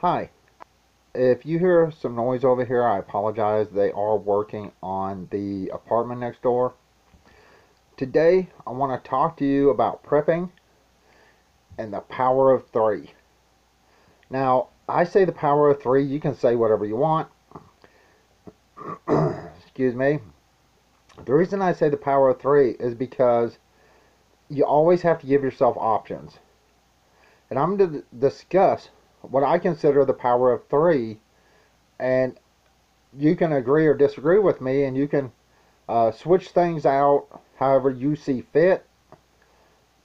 Hi. If you hear some noise over here, I apologize. They are working on the apartment next door. Today, I want to talk to you about prepping and the power of three. Now, I say the power of three. You can say whatever you want. Excuse me. The reason I say the power of three is because you always have to give yourself options. And I'm going to discuss what I consider the power of three, and you can agree or disagree with me, and you can uh, switch things out however you see fit.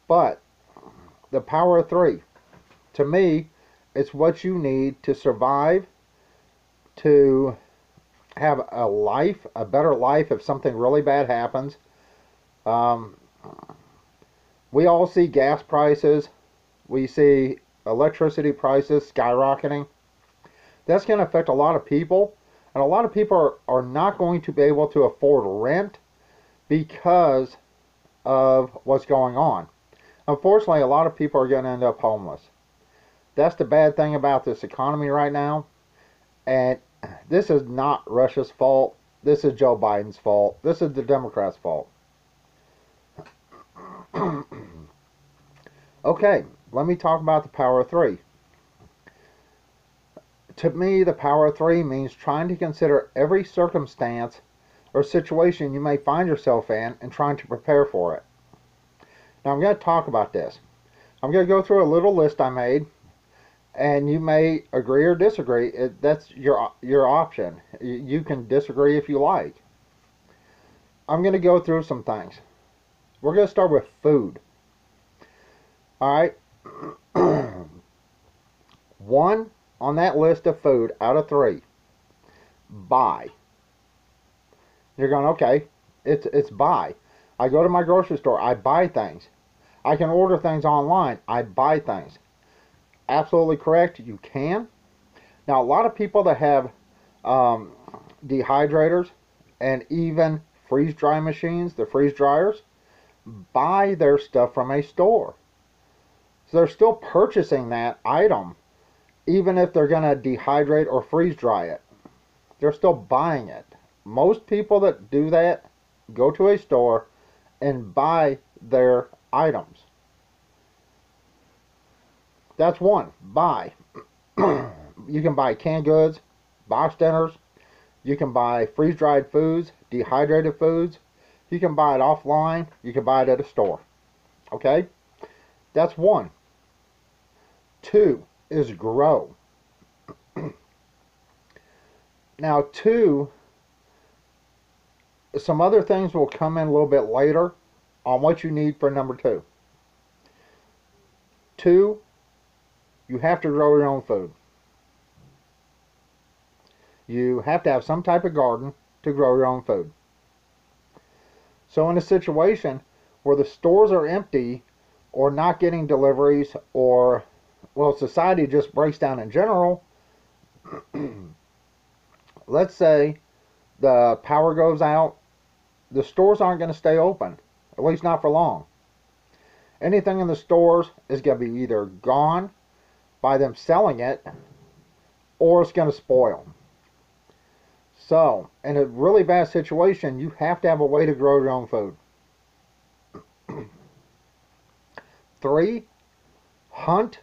But the power of three, to me, it's what you need to survive, to have a life, a better life if something really bad happens. Um, we all see gas prices. We see electricity prices skyrocketing. That's going to affect a lot of people. And a lot of people are, are not going to be able to afford rent because of what's going on. Unfortunately, a lot of people are going to end up homeless. That's the bad thing about this economy right now. And this is not Russia's fault. This is Joe Biden's fault. This is the Democrats' fault. okay, let me talk about the power of three. To me, the power of three means trying to consider every circumstance or situation you may find yourself in and trying to prepare for it. Now, I'm going to talk about this. I'm going to go through a little list I made, and you may agree or disagree. It, that's your your option. You can disagree if you like. I'm going to go through some things. We're going to start with food. All right. One on that list of food out of three. Buy. You're going, okay, it's, it's buy. I go to my grocery store, I buy things. I can order things online, I buy things. Absolutely correct, you can. Now, a lot of people that have um, dehydrators and even freeze dry machines, the freeze dryers, buy their stuff from a store. So they're still purchasing that item, even if they're going to dehydrate or freeze dry it. They're still buying it. Most people that do that go to a store and buy their items. That's one. Buy. you can buy canned goods, box dinners. You can buy freeze dried foods, dehydrated foods. You can buy it offline. You can buy it at a store. Okay? That's one. Two is grow. now, two, some other things will come in a little bit later on what you need for number two. Two, you have to grow your own food. You have to have some type of garden to grow your own food. So in a situation where the stores are empty or not getting deliveries or well society just breaks down in general. Let's say the power goes out the stores aren't going to stay open at least not for long. Anything in the stores is going to be either gone by them selling it or it's going to spoil. So in a really bad situation you have to have a way to grow your own food. Three, hunt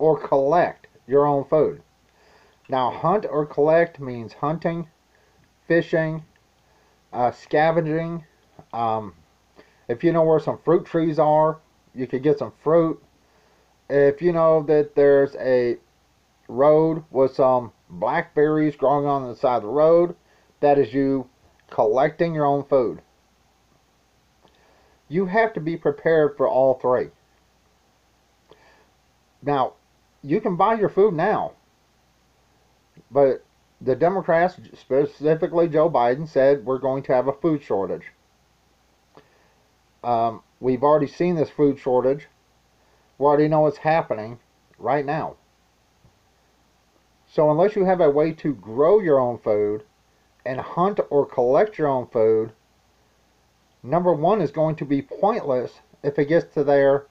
or collect your own food. Now, hunt or collect means hunting, fishing, uh, scavenging. Um, if you know where some fruit trees are, you could get some fruit. If you know that there's a road with some blackberries growing on the side of the road, that is you collecting your own food. You have to be prepared for all three. Now, you can buy your food now, but the Democrats, specifically Joe Biden, said we're going to have a food shortage. Um, we've already seen this food shortage. We already know what's happening right now. So unless you have a way to grow your own food and hunt or collect your own food, number one is going to be pointless if it gets to there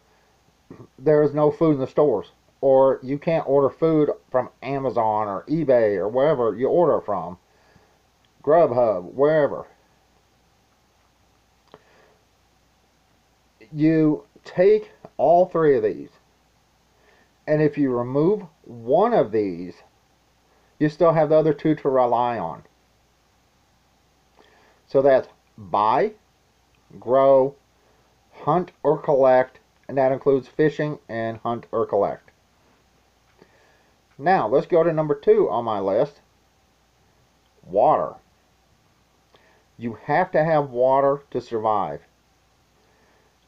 there is no food in the stores. Or you can't order food from Amazon or eBay or wherever you order from, Grubhub, wherever. You take all three of these, and if you remove one of these, you still have the other two to rely on. So that's buy, grow, hunt or collect, and that includes fishing and hunt or collect. Now, let's go to number two on my list water. You have to have water to survive.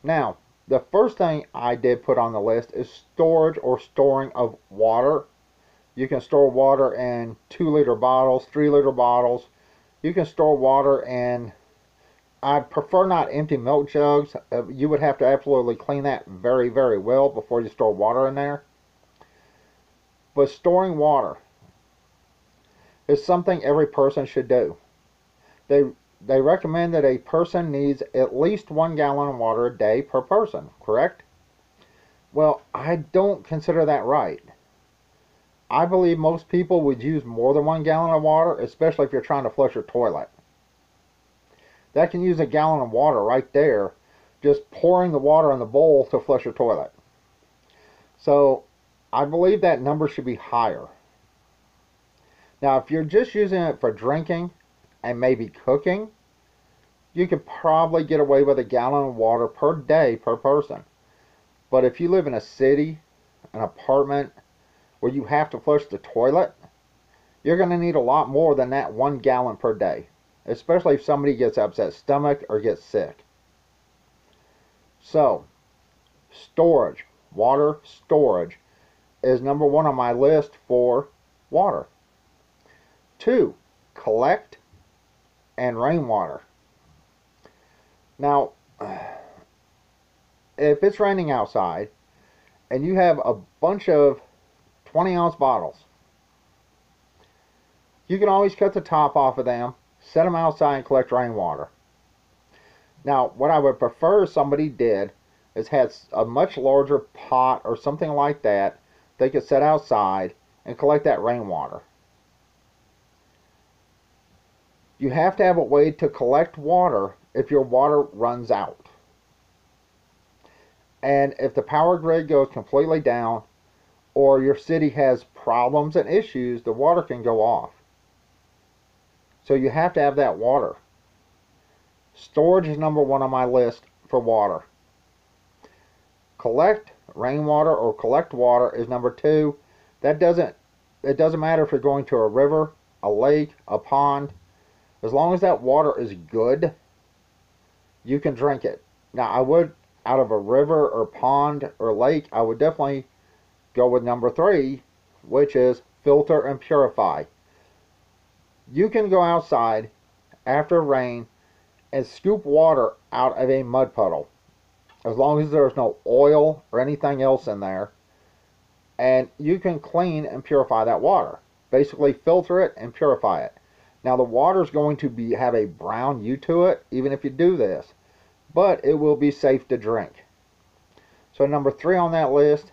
Now, the first thing I did put on the list is storage or storing of water. You can store water in two liter bottles, three liter bottles. You can store water in, I prefer not empty milk jugs. Uh, you would have to absolutely clean that very, very well before you store water in there. But storing water is something every person should do. They they recommend that a person needs at least one gallon of water a day per person, correct? Well, I don't consider that right. I believe most people would use more than one gallon of water, especially if you're trying to flush your toilet. That can use a gallon of water right there, just pouring the water in the bowl to flush your toilet. So I believe that number should be higher. Now, if you're just using it for drinking and maybe cooking, you could probably get away with a gallon of water per day per person. But if you live in a city, an apartment, where you have to flush the toilet, you're going to need a lot more than that one gallon per day, especially if somebody gets upset stomach or gets sick. So, storage, water storage is number one on my list for water. Two, collect and rainwater. Now, if it's raining outside and you have a bunch of 20 ounce bottles, you can always cut the top off of them, set them outside and collect rainwater. Now, what I would prefer somebody did is had a much larger pot or something like that they could set outside and collect that rainwater. You have to have a way to collect water if your water runs out. And if the power grid goes completely down or your city has problems and issues, the water can go off. So you have to have that water. Storage is number one on my list for water. Collect rainwater or collect water is number two. That doesn't it doesn't matter if you're going to a river, a lake, a pond. As long as that water is good, you can drink it. Now I would out of a river or pond or lake, I would definitely go with number three, which is filter and purify. You can go outside after rain and scoop water out of a mud puddle as long as there's no oil or anything else in there. And you can clean and purify that water. Basically filter it and purify it. Now the water is going to be have a brown hue to it, even if you do this. But it will be safe to drink. So number three on that list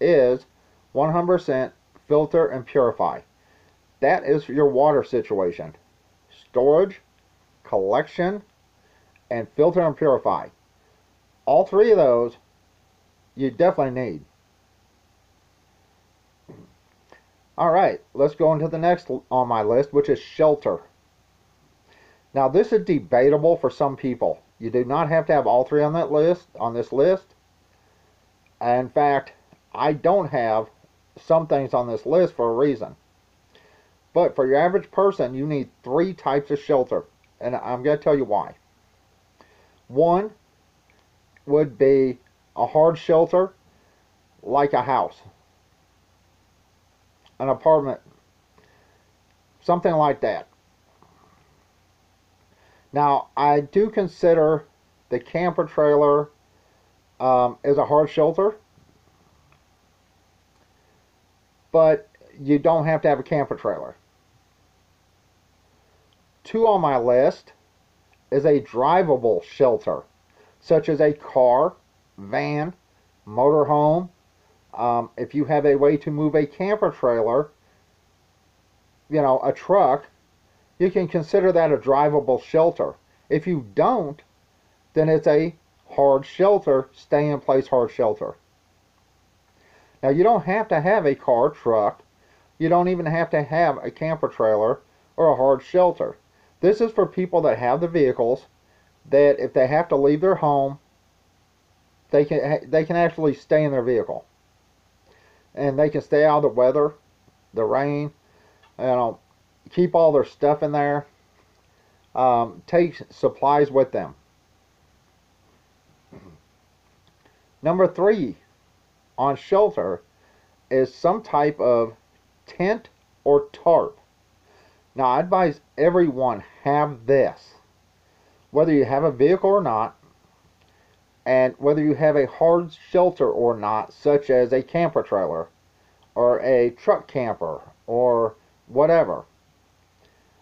is 100% filter and purify. That is your water situation. Storage, collection, and filter and purify all three of those you definitely need. Alright, let's go into the next on my list, which is shelter. Now this is debatable for some people. You do not have to have all three on that list, on this list. In fact, I don't have some things on this list for a reason. But for your average person, you need three types of shelter. And I'm going to tell you why. One would be a hard shelter like a house, an apartment, something like that. Now, I do consider the camper trailer um, as a hard shelter, but you don't have to have a camper trailer. Two on my list is a drivable shelter such as a car, van, motorhome, Um, if you have a way to move a camper trailer, you know, a truck, you can consider that a drivable shelter. If you don't, then it's a hard shelter, stay in place hard shelter. Now, you don't have to have a car, truck, you don't even have to have a camper trailer or a hard shelter. This is for people that have the vehicles that if they have to leave their home, they can they can actually stay in their vehicle. And they can stay out of the weather, the rain, you know, keep all their stuff in there. Um, take supplies with them. Number three on shelter is some type of tent or tarp. Now, I advise everyone have this, whether you have a vehicle or not, and whether you have a hard shelter or not, such as a camper trailer or a truck camper or whatever,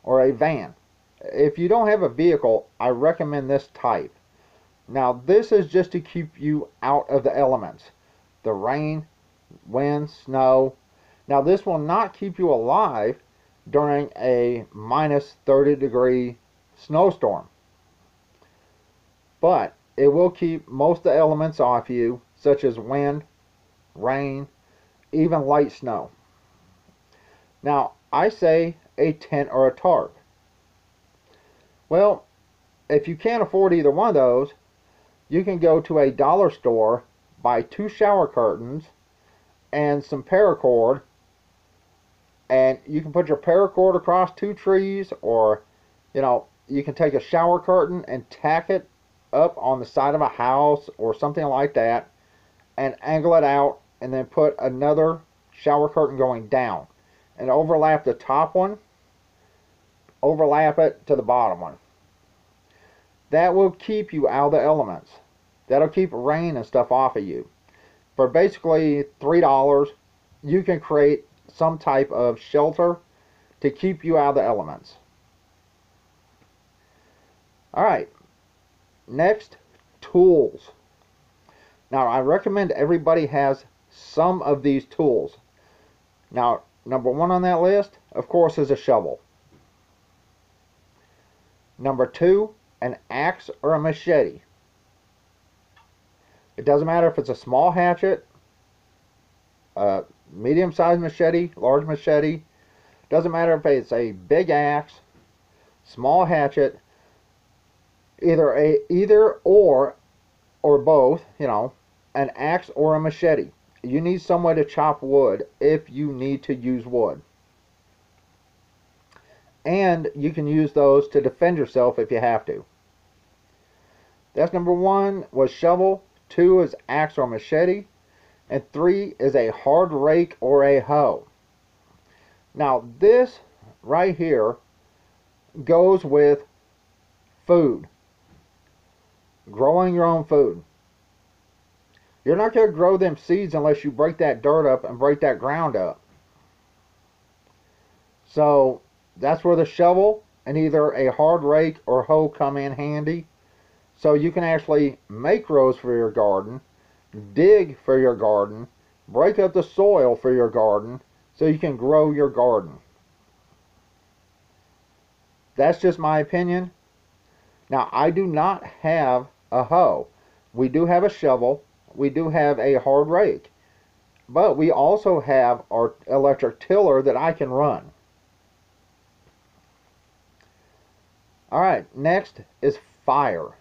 or a van. If you don't have a vehicle, I recommend this type. Now, this is just to keep you out of the elements the rain, wind, snow. Now, this will not keep you alive during a minus 30 degree snowstorm, but it will keep most of the elements off you, such as wind, rain, even light snow. Now, I say a tent or a tarp. Well, if you can't afford either one of those, you can go to a dollar store, buy two shower curtains and some paracord, and you can put your paracord across two trees, or you know, you can take a shower curtain and tack it up on the side of a house or something like that, and angle it out, and then put another shower curtain going down, and overlap the top one, overlap it to the bottom one. That will keep you out of the elements. That'll keep rain and stuff off of you. For basically $3, you can create some type of shelter to keep you out of the elements. Alright, next, tools. Now, I recommend everybody has some of these tools. Now, number one on that list, of course, is a shovel. Number two, an axe or a machete. It doesn't matter if it's a small hatchet, a medium-sized machete, large machete. Doesn't matter if it's a big axe, small hatchet, either a either or or both, you know, an axe or a machete. You need some way to chop wood if you need to use wood. And you can use those to defend yourself if you have to. That's number one was shovel, two is axe or machete, and three is a hard rake or a hoe. Now this right here goes with food. Growing your own food. You're not going to grow them seeds unless you break that dirt up and break that ground up. So that's where the shovel and either a hard rake or hoe come in handy. So you can actually make rows for your garden, dig for your garden, break up the soil for your garden so you can grow your garden. That's just my opinion. Now, I do not have a hoe. We do have a shovel. We do have a hard rake. But we also have our electric tiller that I can run. Alright, next is fire.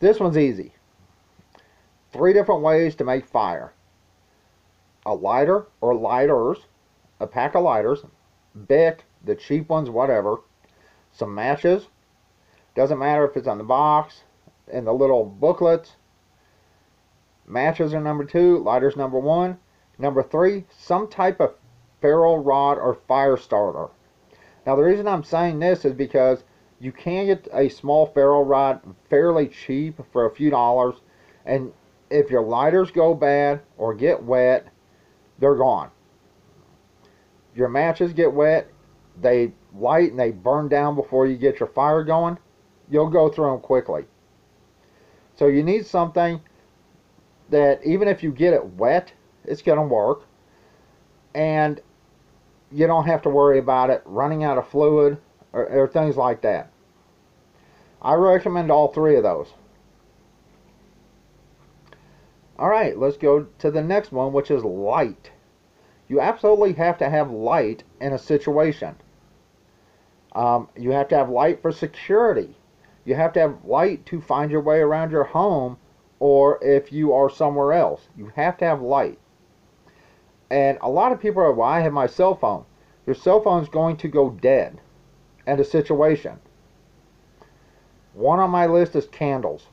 This one's easy. Three different ways to make fire. A lighter or lighters, a pack of lighters, Bic, the cheap ones, whatever, some matches, doesn't matter if it's on the box, in the little booklets. Matches are number two, lighters number one. Number three, some type of ferro rod or fire starter. Now the reason I'm saying this is because you can get a small ferro rod fairly cheap for a few dollars and if your lighters go bad or get wet they're gone your matches get wet they light and they burn down before you get your fire going you'll go through them quickly so you need something that even if you get it wet, it's going to work. And you don't have to worry about it running out of fluid or, or things like that. I recommend all three of those. All right, let's go to the next one, which is light. You absolutely have to have light in a situation. Um, you have to have light for security. You have to have light to find your way around your home or if you are somewhere else. You have to have light. And a lot of people are, well, I have my cell phone. Your cell phone is going to go dead in a situation. One on my list is candles.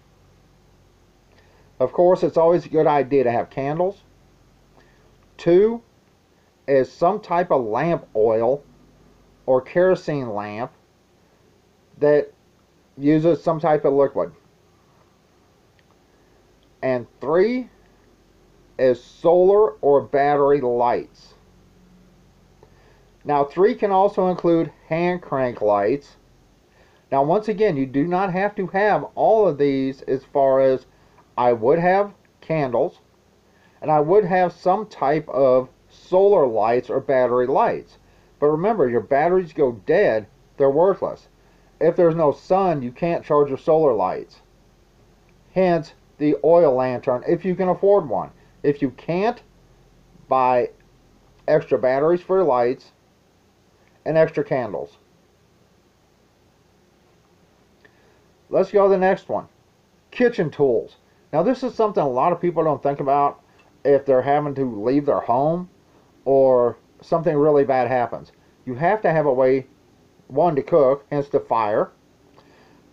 Of course, it's always a good idea to have candles. Two is some type of lamp oil or kerosene lamp that uses some type of liquid. And three is solar or battery lights. Now, three can also include hand crank lights. Now, once again, you do not have to have all of these as far as I would have candles and I would have some type of solar lights or battery lights. But remember, your batteries go dead, they're worthless. If there's no sun, you can't charge your solar lights. Hence, the oil lantern if you can afford one. If you can't, buy extra batteries for your lights and extra candles. Let's go to the next one. Kitchen tools. Now this is something a lot of people don't think about if they're having to leave their home or something really bad happens. You have to have a way, one, to cook, hence the fire.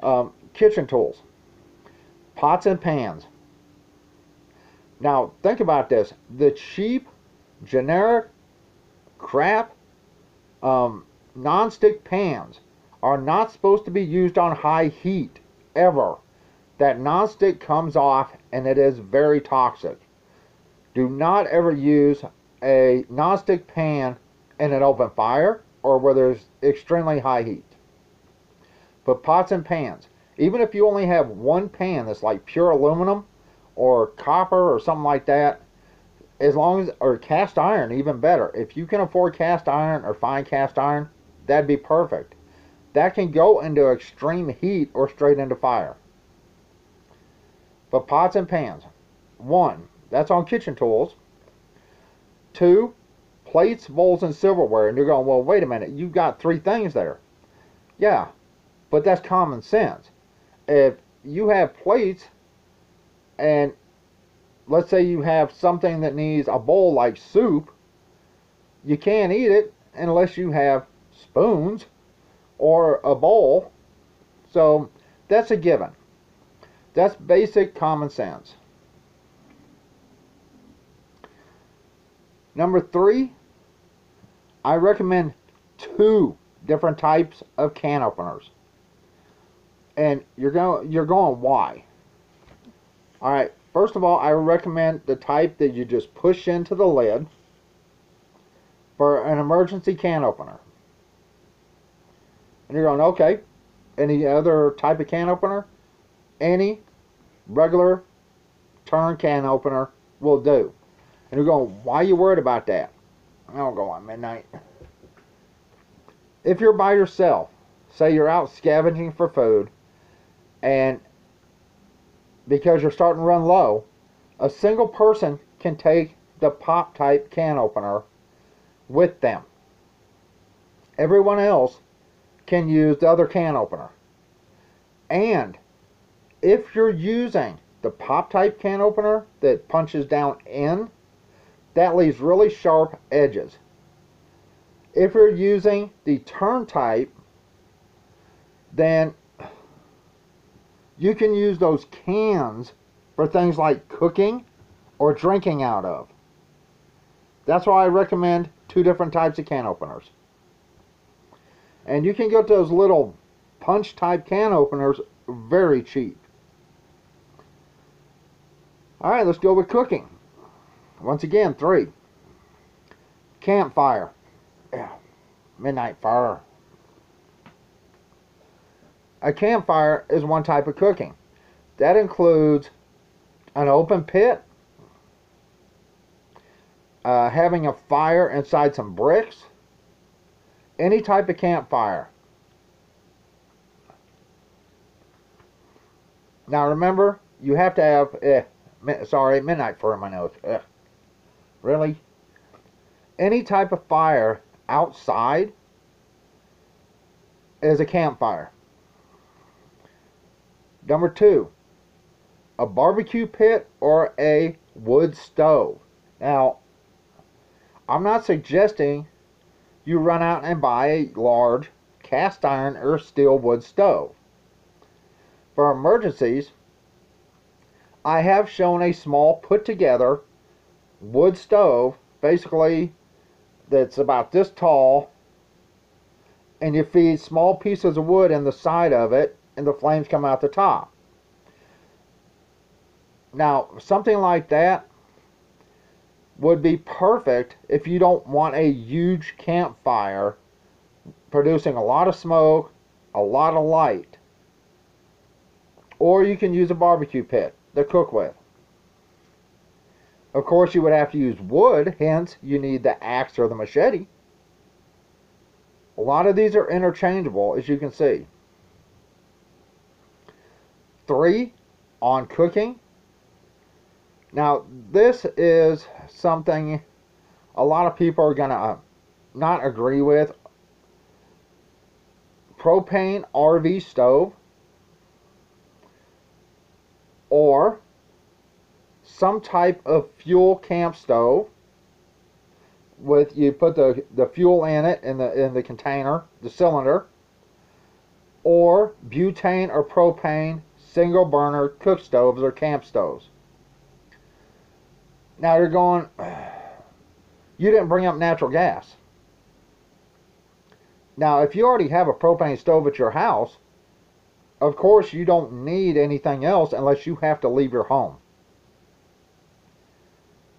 Um, kitchen tools pots and pans. Now, think about this. The cheap, generic, crap, um, non-stick pans are not supposed to be used on high heat, ever. That non-stick comes off and it is very toxic. Do not ever use a non-stick pan in an open fire or where there's extremely high heat. But pots and pans, even if you only have one pan that's like pure aluminum or copper or something like that, as long as, or cast iron, even better. If you can afford cast iron or fine cast iron, that'd be perfect. That can go into extreme heat or straight into fire. But pots and pans, one, that's on kitchen tools. Two, plates, bowls, and silverware. And you're going, well, wait a minute, you've got three things there. Yeah, but that's common sense if you have plates and let's say you have something that needs a bowl like soup, you can't eat it unless you have spoons or a bowl. So that's a given. That's basic common sense. Number three, I recommend two different types of can openers. And you're going you're going why? All right first of all i recommend the type that you just push into the lid for an emergency can opener. And you're going okay any other type of can opener? Any regular turn can opener will do. And you're going why are you worried about that i'll go on midnight if you're by yourself say you're out scavenging for food and because you're starting to run low, a single person can take the pop type can opener with them. Everyone else can use the other can opener. And if you're using the pop type can opener that punches down in, that leaves really sharp edges. If you're using the turn type, then you can use those cans for things like cooking or drinking out of. That's why I recommend two different types of can openers. And you can get those little punch type can openers very cheap. Alright, let's go with cooking. Once again, three. Campfire. Yeah. Midnight fire. A campfire is one type of cooking. That includes an open pit, uh, having a fire inside some bricks, any type of campfire. Now remember, you have to have, eh, sorry, midnight fur in my nose. Ugh. Really? Any type of fire outside is a campfire. Number two, a barbecue pit or a wood stove. Now, I'm not suggesting you run out and buy a large cast iron or steel wood stove. For emergencies, I have shown a small put together wood stove, basically that's about this tall, and you feed small pieces of wood in the side of it, and the flames come out the top. Now, something like that would be perfect if you don't want a huge campfire producing a lot of smoke, a lot of light. Or you can use a barbecue pit to cook with. Of course, you would have to use wood, hence, you need the axe or the machete. A lot of these are interchangeable, as you can see. Three, on cooking. Now, this is something a lot of people are going to uh, not agree with. Propane RV stove or some type of fuel camp stove with you put the, the fuel in it in the in the container, the cylinder, or butane or propane single burner cook stoves or camp stoves. Now you're going you didn't bring up natural gas. Now, if you already have a propane stove at your house, of course you don't need anything else unless you have to leave your home.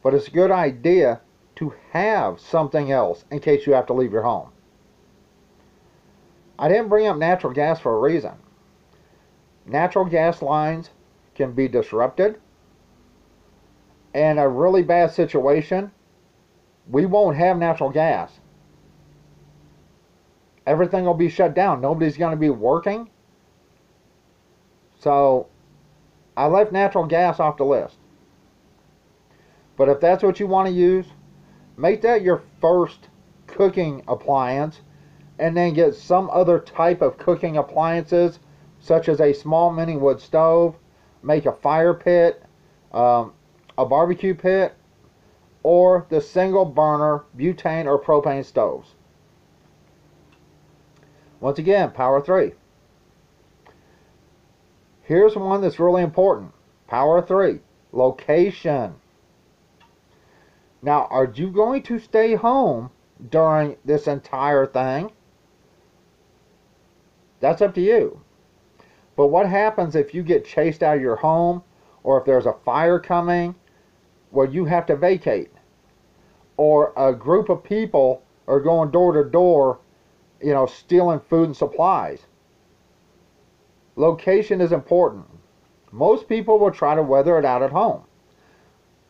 But it's a good idea to have something else in case you have to leave your home. I didn't bring up natural gas for a reason. Natural gas lines can be disrupted. In a really bad situation, we won't have natural gas. Everything will be shut down. Nobody's going to be working. So, I left natural gas off the list. But if that's what you want to use, make that your first cooking appliance and then get some other type of cooking appliances such as a small mini wood stove, make a fire pit, um, a barbecue pit, or the single burner butane or propane stoves. Once again, power 3. Here's one that's really important. Power 3. Location. Now, are you going to stay home during this entire thing? That's up to you. But what happens if you get chased out of your home or if there's a fire coming where you have to vacate? Or a group of people are going door to door, you know, stealing food and supplies? Location is important. Most people will try to weather it out at home.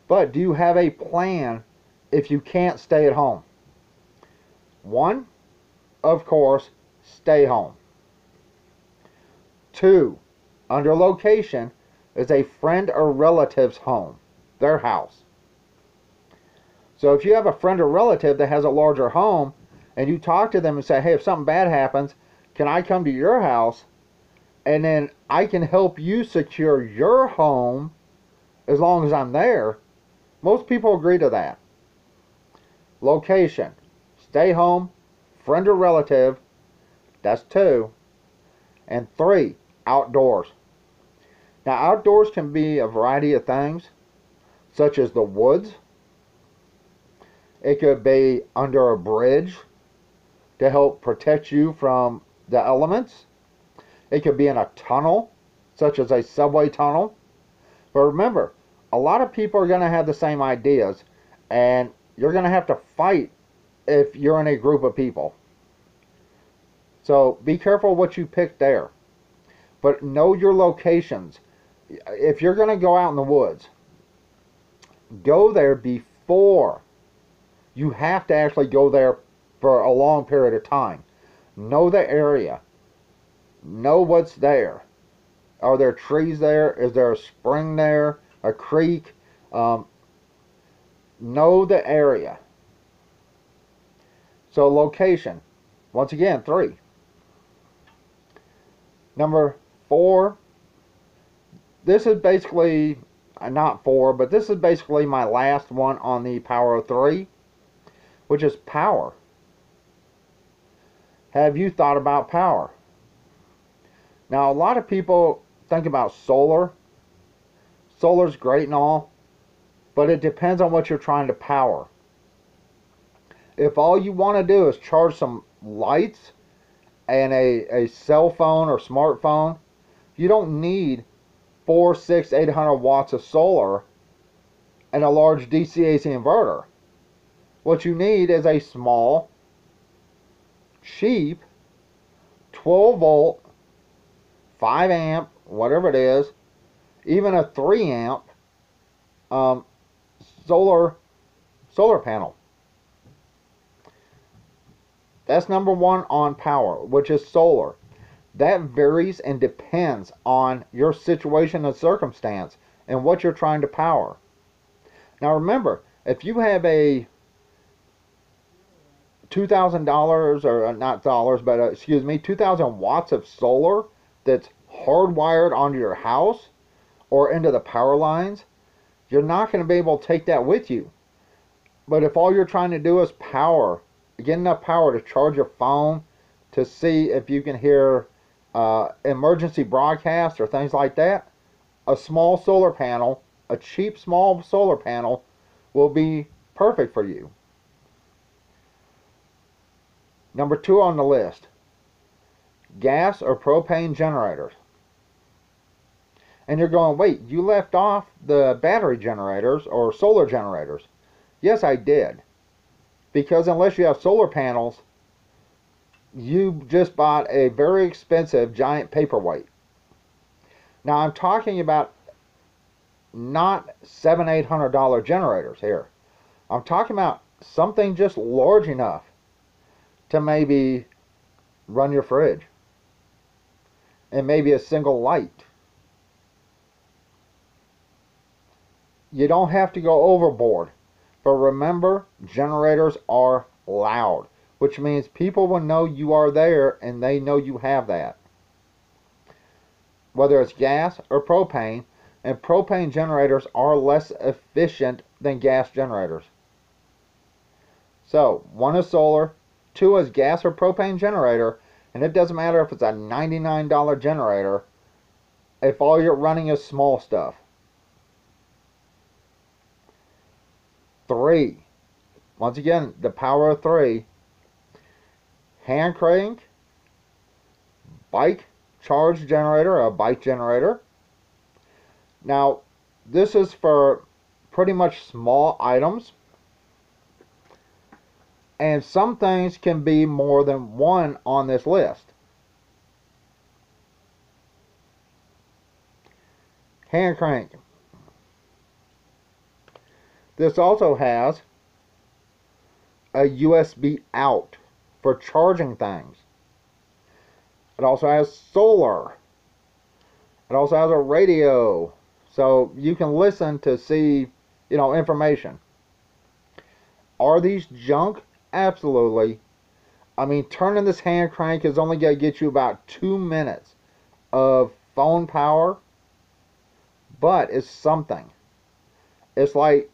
But do you have a plan if you can't stay at home? One, of course, stay home. Two, under location is a friend or relative's home, their house. So if you have a friend or relative that has a larger home and you talk to them and say, hey, if something bad happens, can I come to your house? And then I can help you secure your home as long as I'm there. Most people agree to that. Location, stay home, friend or relative, that's two. And three, outdoors. Now, outdoors can be a variety of things, such as the woods. It could be under a bridge to help protect you from the elements. It could be in a tunnel, such as a subway tunnel. But remember, a lot of people are going to have the same ideas, and you're going to have to fight if you're in a group of people. So be careful what you pick there but know your locations. If you're going to go out in the woods, go there before You have to actually go there for a long period of time. Know the area. Know what's there. Are there trees there? Is there a spring there? A creek? Um, know the area. So location. Once again, three. Number four. This is basically uh, not four, but this is basically my last one on the power of three, which is power. Have you thought about power? Now, a lot of people think about solar. Solar's great and all, but it depends on what you're trying to power. If all you want to do is charge some lights and a, a cell phone or smartphone, you don't need four, six, eight hundred watts of solar and a large DC AC inverter. What you need is a small, cheap, 12 volt, 5 amp, whatever it is, even a 3 amp um, solar solar panel. That's number one on power, which is solar. That varies and depends on your situation and circumstance and what you're trying to power. Now remember, if you have a $2,000 or uh, not dollars, but uh, excuse me, 2,000 watts of solar that's hardwired onto your house or into the power lines, you're not going to be able to take that with you. But if all you're trying to do is power, get enough power to charge your phone, to see if you can hear uh, emergency broadcasts or things like that, a small solar panel, a cheap small solar panel, will be perfect for you. Number two on the list gas or propane generators. And you're going, wait, you left off the battery generators or solar generators. Yes, I did. Because unless you have solar panels, you just bought a very expensive giant paperweight. Now I'm talking about not seven, eight hundred dollar generators here. I'm talking about something just large enough to maybe run your fridge and maybe a single light. You don't have to go overboard. But remember, generators are loud which means people will know you are there and they know you have that. Whether it's gas or propane, and propane generators are less efficient than gas generators. So, one is solar, two is gas or propane generator, and it doesn't matter if it's a $99 generator if all you're running is small stuff. Three. Once again, the power of three hand crank, bike charge generator, a bike generator. Now, this is for pretty much small items. And some things can be more than one on this list. Hand crank. This also has a USB out for charging things. It also has solar. It also has a radio. So you can listen to see, you know, information. Are these junk? Absolutely. I mean, turning this hand crank is only going to get you about two minutes of phone power, but it's something. It's like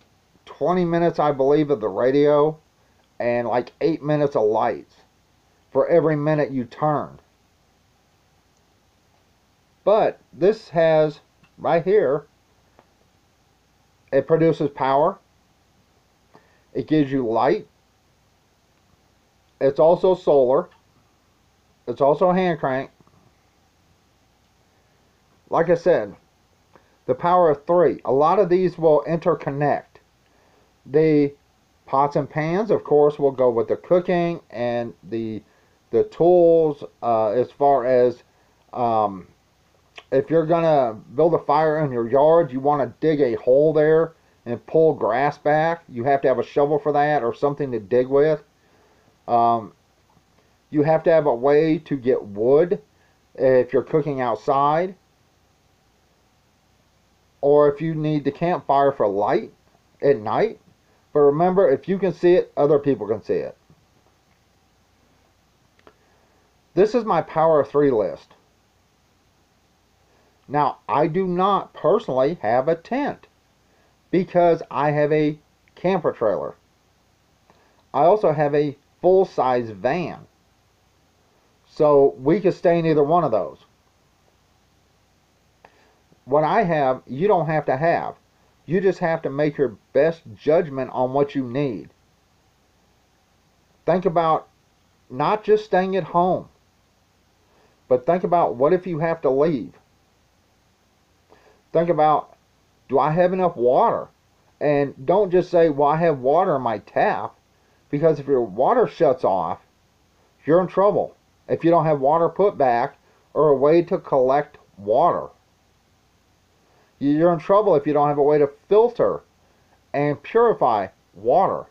20 minutes, I believe, of the radio and like 8 minutes of lights for every minute you turn. But this has, right here, it produces power. It gives you light. It's also solar. It's also a hand crank. Like I said, the power of three. A lot of these will interconnect. The pots and pans, of course, will go with the cooking and the the tools uh, as far as um, if you're to build a fire in your yard, you want to dig a hole there and pull grass back. You have to have a shovel for that or something to dig with. Um, you have to have a way to get wood if you're cooking outside. Or if you need the campfire for light at night. But remember, if you can see it, other people can see it. This is my Power of 3 list. Now, I do not personally have a tent because I have a camper trailer. I also have a full-size van. So we could stay in either one of those. What I have, you don't have to have. You just have to make your best judgment on what you need. Think about not just staying at home, but think about what if you have to leave? Think about do I have enough water? And don't just say, well, I have water in my tap, because if your water shuts off, you're in trouble. If you don't have water put back or a way to collect water. You're in trouble if you don't have a way to filter and purify water.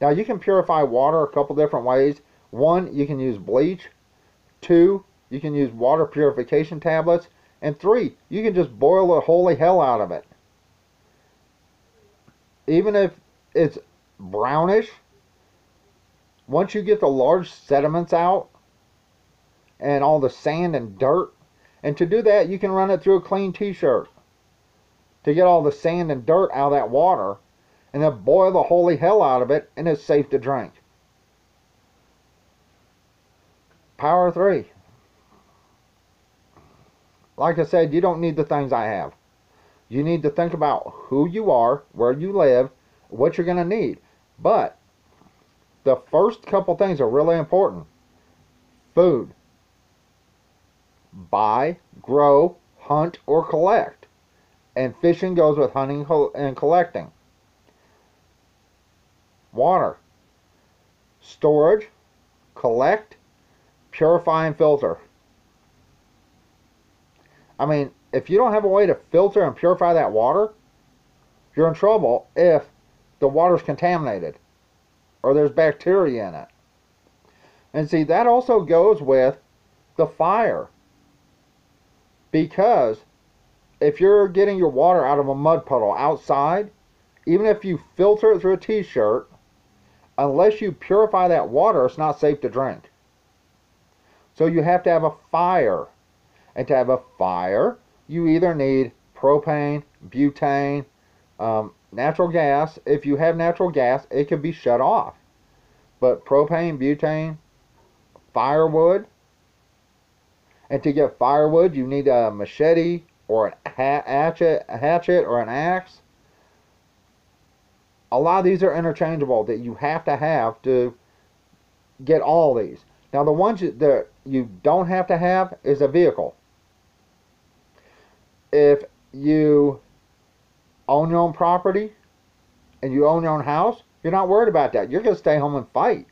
Now you can purify water a couple different ways. One, you can use bleach. Two, you can use water purification tablets. And three, you can just boil the holy hell out of it. Even if it's brownish, once you get the large sediments out and all the sand and dirt, and to do that, you can run it through a clean t-shirt to get all the sand and dirt out of that water and then boil the holy hell out of it and it's safe to drink. Power 3. Like I said, you don't need the things I have. You need to think about who you are, where you live, what you're going to need. But the first couple things are really important. Food. Buy, grow, hunt, or collect and fishing goes with hunting and collecting. Water. Storage, collect, purify, and filter. I mean, if you don't have a way to filter and purify that water, you're in trouble if the water's contaminated or there's bacteria in it. And see, that also goes with the fire. Because if you're getting your water out of a mud puddle outside, even if you filter it through a t-shirt, unless you purify that water, it's not safe to drink. So you have to have a fire. And to have a fire, you either need propane, butane, um, natural gas. If you have natural gas, it can be shut off. But propane, butane, firewood. And to get firewood, you need a machete, or a hatchet, a hatchet or an axe. A lot of these are interchangeable that you have to have to get all these. Now the ones that you don't have to have is a vehicle. If you own your own property and you own your own house, you're not worried about that. You're going to stay home and fight.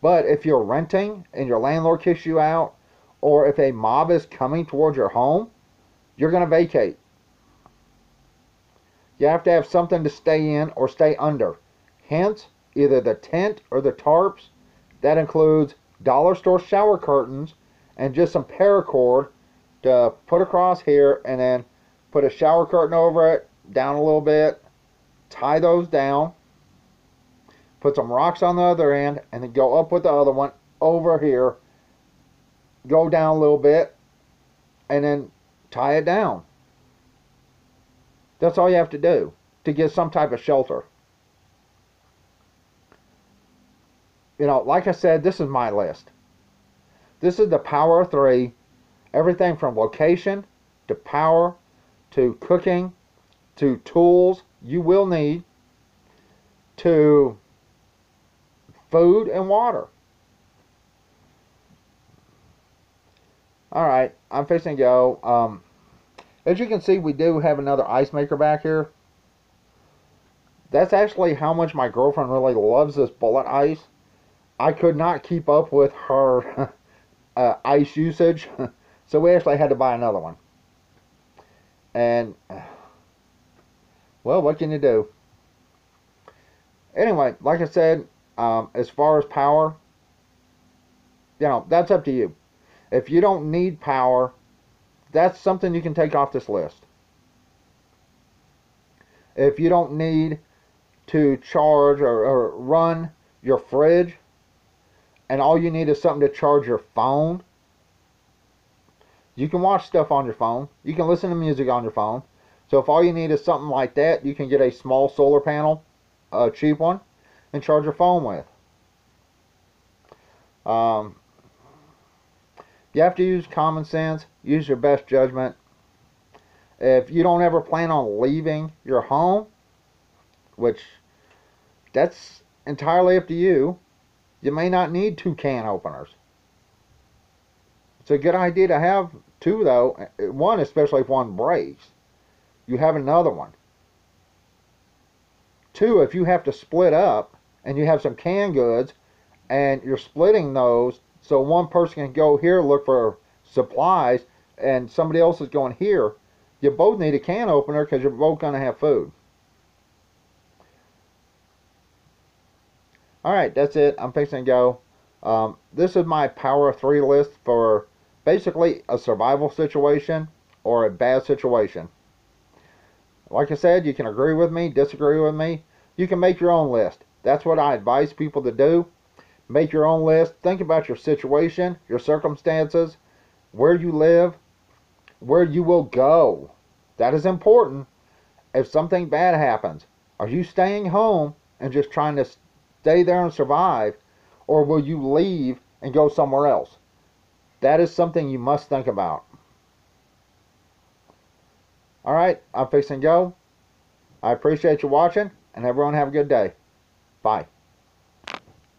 But if you're renting and your landlord kicks you out, or if a mob is coming towards your home, you're going to vacate. You have to have something to stay in or stay under. Hence, either the tent or the tarps. That includes dollar store shower curtains and just some paracord to put across here and then put a shower curtain over it, down a little bit, tie those down, put some rocks on the other end, and then go up with the other one over here, go down a little bit, and then tie it down. That's all you have to do to get some type of shelter. You know, like I said, this is my list. This is the power three. Everything from location to power to cooking to tools you will need to food and water. All right, I'm fixing to go. Um, as you can see, we do have another ice maker back here. That's actually how much my girlfriend really loves this bullet ice. I could not keep up with her uh, ice usage, so we actually had to buy another one. And well, what can you do? Anyway, like I said, um, as far as power, you know, that's up to you. If you don't need power, that's something you can take off this list. If you don't need to charge or, or run your fridge, and all you need is something to charge your phone, you can watch stuff on your phone. You can listen to music on your phone. So if all you need is something like that, you can get a small solar panel, a cheap one, and charge your phone with. Um, you have to use common sense, use your best judgment. If you don't ever plan on leaving your home, which that's entirely up to you, you may not need two can openers. It's a good idea to have two, though. One, especially if one breaks, you have another one. Two, if you have to split up and you have some canned goods and you're splitting those so one person can go here look for supplies and somebody else is going here, you both need a can opener because you're both going to have food. Alright, that's it. I'm fixing to go. Um, this is my power three list for basically a survival situation or a bad situation. Like I said, you can agree with me, disagree with me. You can make your own list. That's what I advise people to do. Make your own list. Think about your situation, your circumstances, where you live, where you will go. That is important. If something bad happens, are you staying home and just trying to stay there and survive? Or will you leave and go somewhere else? That is something you must think about. All right, I'm fixing to go. I appreciate you watching, and everyone have a good day. Bye.